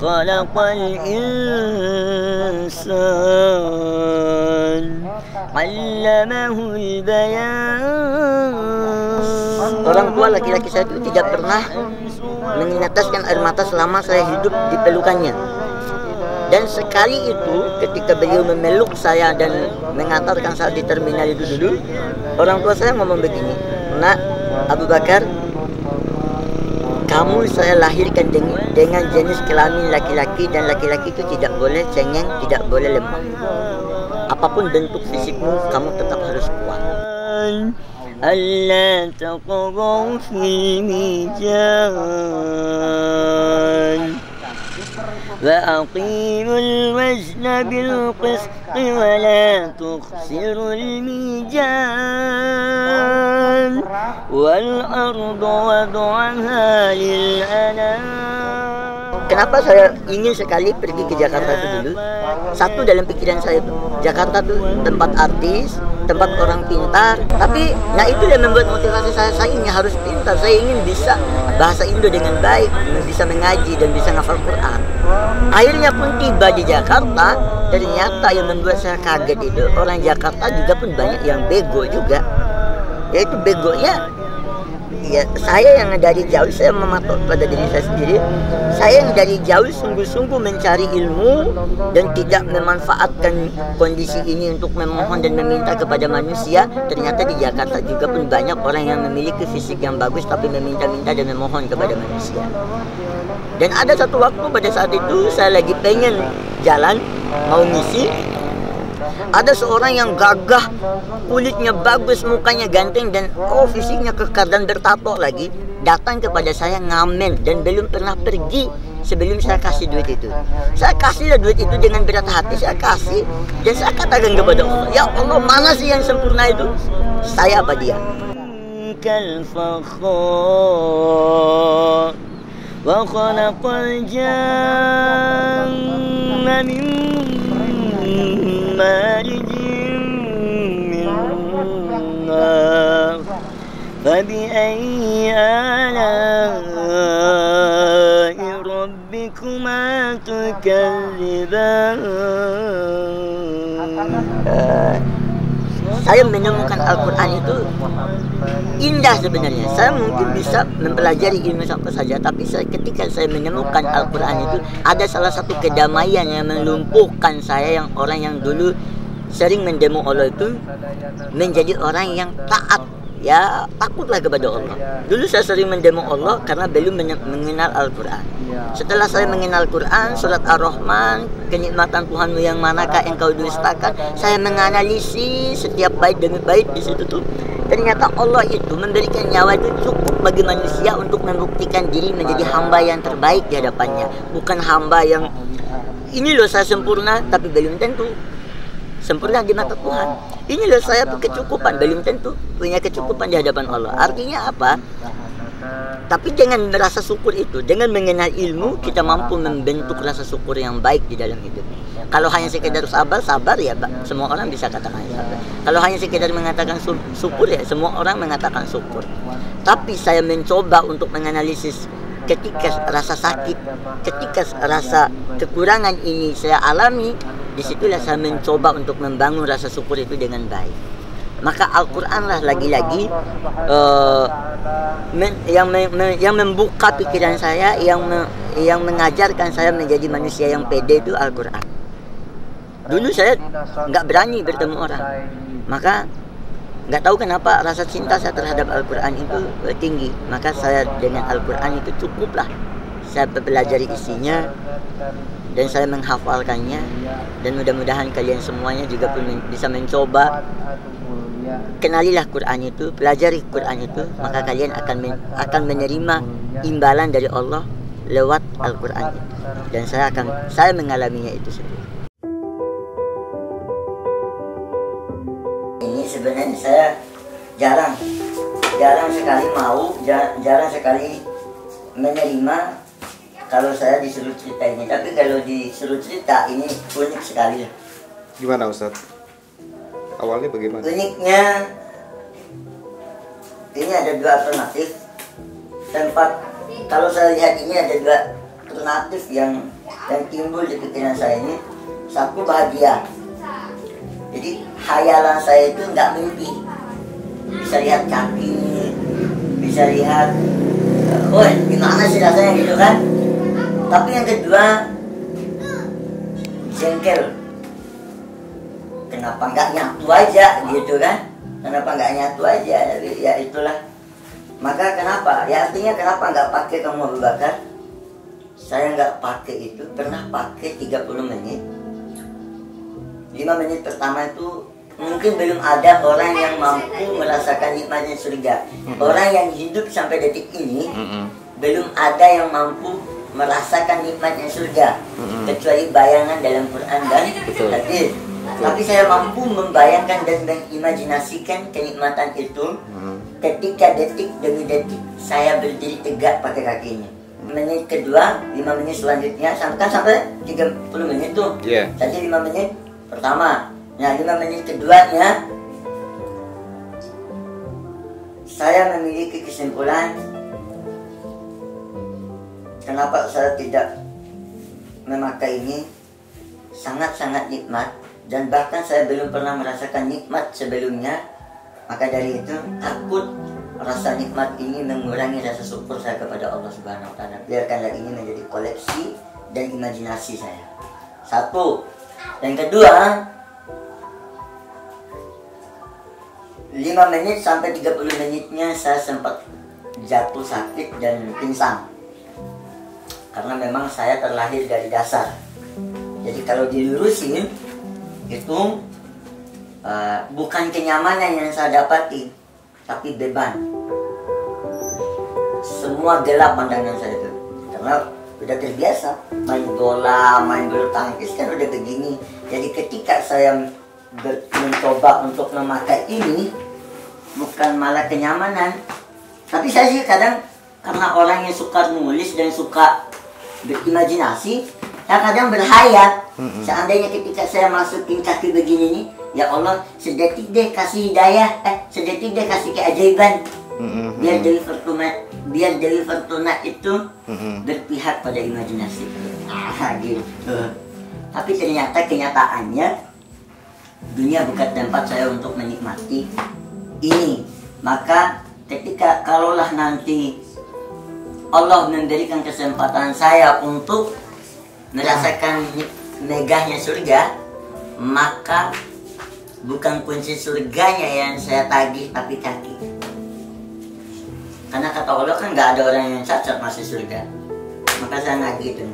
خلق الإنسان علمه البيان Orang tua laki-laki saya itu tidak pernah meneteskan air mata selama saya hidup di pelukannya. Dan sekali itu ketika beliau memeluk saya dan mengantarkan saya di terminal itu dulu, orang tua saya ngomong begini, Nak, Abu Bakar, kamu saya lahirkan dengan, dengan jenis kelamin laki-laki dan laki-laki itu tidak boleh cengeng, tidak boleh lemah. Apapun bentuk fisikmu, kamu tetap harus kuat. ألا تطغوا في الميزان وأقيموا الوزن بالقسط ولا تخسروا الميزان والأرض وضعها للأنام Kenapa saya ingin sekali pergi ke Jakarta itu dulu? Satu dalam pikiran saya itu, Jakarta itu tempat artis, tempat orang pintar. Tapi, nah itu yang membuat motivasi saya. Saya ingin harus pintar. Saya ingin bisa bahasa Indo dengan baik, bisa mengaji dan bisa ngafal Quran. Akhirnya pun tiba di Jakarta, ternyata yang membuat saya kaget itu orang Jakarta juga pun banyak yang bego juga. Yaitu begonya ya saya yang dari jauh saya mematok pada diri saya sendiri. Saya yang dari jauh sungguh-sungguh mencari ilmu dan tidak memanfaatkan kondisi ini untuk memohon dan meminta kepada manusia. Ternyata di Jakarta juga pun banyak orang yang memiliki fisik yang bagus tapi meminta-minta dan memohon kepada manusia. Dan ada satu waktu pada saat itu saya lagi pengen jalan mau ngisi ada seorang yang gagah, kulitnya bagus, mukanya ganteng dan oh fisiknya kekar dan bertato lagi datang kepada saya ngamen dan belum pernah pergi sebelum saya kasih duit itu. Saya kasihlah duit itu dengan berat hati saya kasih dan saya katakan kepada Allah, ya Allah mana sih yang sempurna itu? Saya apa dia? كالفخار وخلق الجن من مارج من نار فبأي آلاء saya menemukan Al-Quran itu indah sebenarnya. Saya mungkin bisa mempelajari ilmu apa saja, tapi saya, ketika saya menemukan Al-Quran itu ada salah satu kedamaian yang melumpuhkan saya yang orang yang dulu sering mendemo Allah itu menjadi orang yang taat ya takutlah kepada Allah. Dulu saya sering mendemo Allah karena belum mengenal Al-Quran. Setelah saya mengenal Quran, surat Ar-Rahman, kenikmatan Tuhanmu yang manakah engkau dustakan, saya menganalisis setiap bait demi bait di situ tuh. Ternyata Allah itu memberikan nyawa itu cukup bagi manusia untuk membuktikan diri menjadi hamba yang terbaik di hadapannya, bukan hamba yang ini loh saya sempurna tapi belum tentu sempurna di mata Tuhan. Ini loh saya kecukupan, belum tentu punya kecukupan di hadapan Allah. Artinya apa? Tapi dengan rasa syukur itu, dengan mengenal ilmu, kita mampu membentuk rasa syukur yang baik di dalam hidup. Kalau hanya sekedar sabar, sabar ya Pak. Semua orang bisa katakan sabar. Kalau hanya sekedar mengatakan syukur ya semua orang mengatakan syukur. Tapi saya mencoba untuk menganalisis ketika rasa sakit, ketika rasa kekurangan ini saya alami, di situlah saya mencoba untuk membangun rasa syukur itu dengan baik. Maka Al-Quran lah lagi-lagi uh, yang yang membuka pikiran saya yang me, yang mengajarkan saya menjadi manusia yang pede itu Al-Quran. Dulu saya nggak berani bertemu orang. Maka nggak tahu kenapa rasa cinta saya terhadap Al-Quran itu tinggi. Maka saya dengan Al-Quran itu cukuplah. Saya pelajari isinya dan saya menghafalkannya dan mudah-mudahan kalian semuanya juga pun bisa mencoba kenalilah Quran itu, pelajari Quran itu, maka kalian akan men akan menerima imbalan dari Allah lewat Al-Quran itu. Dan saya akan saya mengalaminya itu sendiri. sebenarnya saya jarang jarang sekali mau ja- jarang sekali menerima kalau saya disuruh cerita ini tapi kalau disuruh cerita ini unik sekali. Gimana Ustadz? Awalnya bagaimana? uniknya ini ada dua alternatif. Tempat kalau saya lihat ini ada dua alternatif yang yang timbul di pikiran saya ini. Satu bahagia. Jadi hayalan saya itu nggak mimpi. Bisa lihat kaki bisa lihat oh gimana sih rasanya gitu kan tapi yang kedua jengkel. Kenapa nggak nyatu aja gitu kan? Kenapa nggak nyatu aja? Jadi, ya itulah. Maka kenapa? Ya artinya kenapa nggak pakai kamu Abu Bakar? Saya nggak pakai itu. Pernah pakai 30 menit. 5 menit pertama itu mungkin belum ada orang yang mampu merasakan nikmatnya surga. Orang yang hidup sampai detik ini Mm-mm. belum ada yang mampu merasakan nikmatnya surga kecuali bayangan dalam Quran dan Betul. hadis. Tapi saya mampu membayangkan dan mengimajinasikan kenikmatan itu Mm. ketika detik demi detik saya berdiri tegak pakai kakinya. Menit kedua, 5 menit selanjutnya, sampai kan sampai 30 menit tuh. Iya. Tadi 5 menit pertama. Nah, 5 menit keduanya saya memiliki kesimpulan kenapa saya tidak memakai ini sangat-sangat nikmat dan bahkan saya belum pernah merasakan nikmat sebelumnya maka dari itu takut rasa nikmat ini mengurangi rasa syukur saya kepada Allah Subhanahu wa taala. Biarkanlah ini menjadi koleksi dan imajinasi saya. Satu. Yang kedua, 5 menit sampai 30 menitnya saya sempat jatuh sakit dan pingsan karena memang saya terlahir dari dasar. Jadi kalau dilurusin itu eh, bukan kenyamanan yang saya dapati tapi beban. Semua gelap pandangan saya itu. Karena udah terbiasa main bola main bulu tangkis kan udah begini. Jadi ketika saya mencoba untuk memakai ini bukan malah kenyamanan. Tapi saya sih kadang karena orang yang suka nulis dan suka berimajinasi saya kadang berhayat. Seandainya ketika saya masukin kaki begini nih ya Allah sedetik deh kasih hidayah eh sedetik deh kasih keajaiban. Mm-mm. biar Dewi Fortuna biar Dewi Fortuna itu Mm-mm. berpihak pada imajinasi. Ah gitu. Tapi ternyata kenyataannya dunia bukan tempat saya untuk menikmati ini. Maka ketika kalaulah nanti Allah memberikan kesempatan saya untuk merasakan megahnya surga maka bukan kunci surganya yang saya tagih tapi kaki. Karena kata Allah kan nggak ada orang yang cacat masuk surga. Maka saya nagih itu.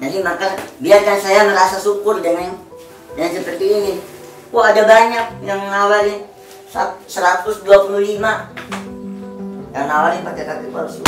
Jadi maka biarkan saya merasa syukur dengan yang seperti ini. Wah ada banyak yang nawarin sa- 125 yang nawarin pakai kaki palsu